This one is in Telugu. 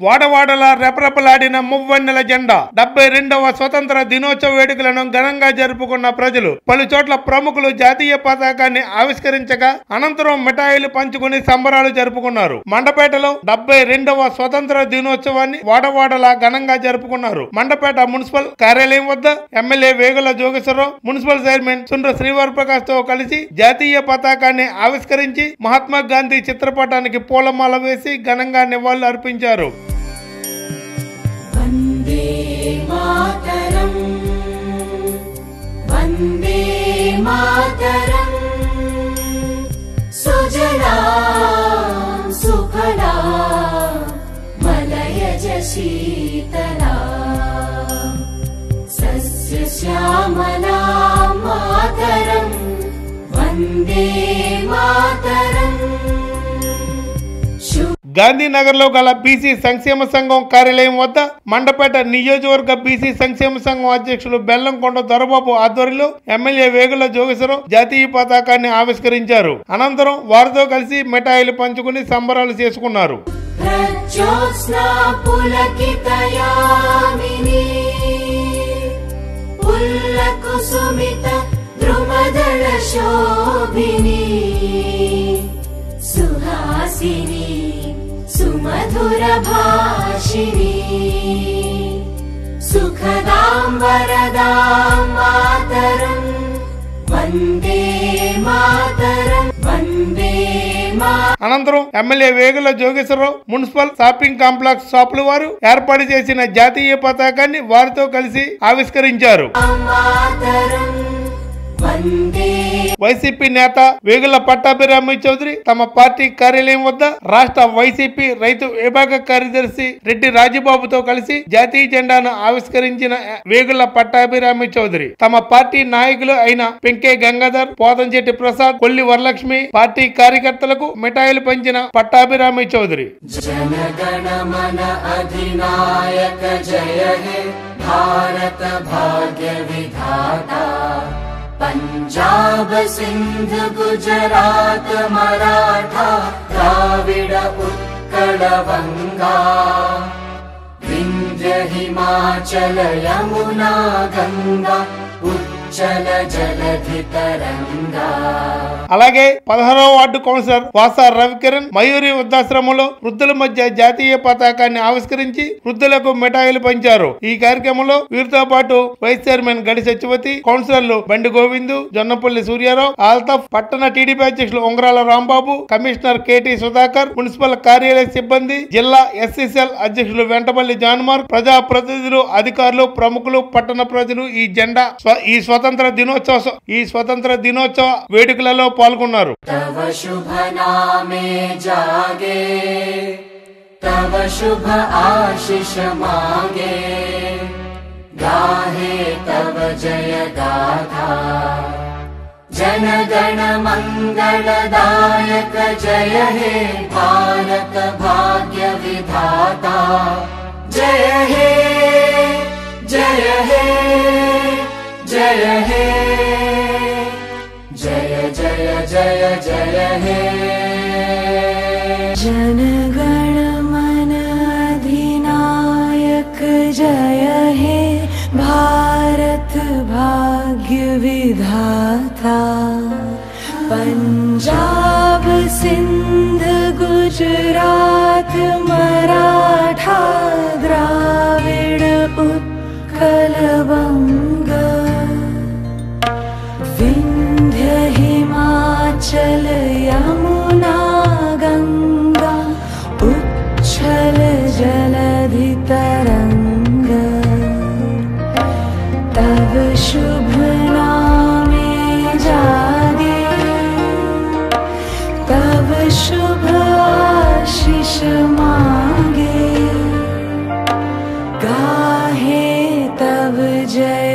వాడవాడలా రెపరెపలాడిన మువ్వన్నెల జెండా డెబ్బై రెండవ స్వతంత్ర దినోత్సవ వేడుకలను ఘనంగా జరుపుకున్న ప్రజలు పలు చోట్ల ప్రముఖులు జాతీయ పతాకాన్ని ఆవిష్కరించగా అనంతరం మిఠాయిలు పంచుకుని సంబరాలు జరుపుకున్నారు. మండపేటలో డెబ్బై రెండవ స్వతంత్ర దినోత్సవాన్ని వాడవాడలా ఘనంగా జరుపుకున్నారు. మండపేట మున్సిపల్ కార్యాలయం వద్ద MLA Vegulla Jogeswararao municipal chairman Sundra శ్రీవర్ ప్రకాష్తో కలిసి జాతీయ పతాకాన్ని ఆవిష్కరించి మహాత్మా గాంధీ చిత్రపటానికి పూలమాల వేసి ఘనంగా నివాళులు అర్పించారు. मातरम् सुजला सुफला मलयज शीतला सस्यश्यामला मातरम् वन्दे मातरम् शु గాంధీనగర్ లో గల బీసీ సంక్షేమ సంఘం కార్యాలయం వద్ద మండపేట నియోజకవర్గ బీసీ సంక్షేమ సంఘం అధ్యక్షులు బెల్లంకొండ దొరబాబు ఆధ్వర్యంలో ఎమ్మెల్యే వేగుల జోగేశ్వరరావు జాతీయ పతాకాన్ని ఆవిష్కరించారు అనంతరం వారితో కలిసి మిఠాయిలు పంచుకుని సంబరాలు చేసుకున్నారు प्रज्योत्स्ना पुलकितयामिनी पुल्लकुसुमित द्रुमदल शोभिनी सुहासिनी सुमधुर भाषिणी सुखदां वरदां मातरम् वन्दे मातरम् वन्दे मा అనంతరం MLA Vegula Jogeswararao municipal shopping complex షాపుల వారు ఏర్పాటు చేసిన జాతీయ పతాకాన్ని వారితో కలిసి ఆవిష్కరించారు मातरम् वन्दे వైసీపీ నేత వేగుల పట్టాభిరామ చౌదరి తమ పార్టీ కార్యాలయం వద్ద రాష్ట్ర వైసీపీ రైతు విభాగ కార్యదర్శి రెడ్డి రాజబాబుతో కలిసి జాతీయ జెండాను ఆవిష్కరించిన వేగుల పట్టాభిరామ చౌదరి. తమ పార్టీ నాయకులు అయిన పెంకే గంగాధర్ పోతంచెట్టి ప్రసాద్ కొల్లి వరలక్ష్మి పార్టీ కార్యకర్తలకు మిఠాయిలు పంచిన పట్టాభిరామ చౌదరి. భారత భాగ్య విధాత. पञ्जाब सिन्ध गुजरात मराठा द्राविड उत्कल वङ्गा विन्ध्य हिमाचल यमुना गङ्गा उच्चल जलधि तरङ्गा అలాగే పదహారవ వార్డు కౌన్సిలర్ వాసా రవికిరణ్ మయూరి వృద్ధాశ్రమంలో వృద్ధుల మధ్య జాతీయ పతాకాన్ని ఆవిష్కరించి వృద్ధులకు మిఠాయిలు పంచారు. ఈ కార్యక్రమంలో వీరితో పాటు వైస్ చైర్మన్ గడి సత్యవతి కౌన్సిలర్లు బండి గోవిందు జొన్నపల్లి సూర్యారావు ఆల్తఫ్ పట్టణ టీడీపీ అధ్యక్షులు Ungarala Rambabu commissioner KT Sudhakar municipal కార్యాలయ సిబ్బంది జిల్లా ఎస్సీసీఎల్ అధ్యక్షులు వెంటపల్లి జాన్మార్ ప్రజా ప్రతినిధులు అధికారులు ప్రముఖులు పట్టణ ప్రజలు ఈ జెండా స్వ- ఈ స్వతంత్ర దినోత్సవ ఈ స్వతంత్ర దినోత్సవ వేడుకలలో పాల్గొన్నారు तव शुभ नामे जागे तव शुभ आशिष मागे गाहे तव जय गाथा जनगण मङ्गलदायक जय हे भारत भाग्य विधाता जय हे जय हे जनगण मन अधिनायक जय हे भारत भाग्य विधाता पंजाब सिंध गुजरात मराठा द्राविड उत्कल J.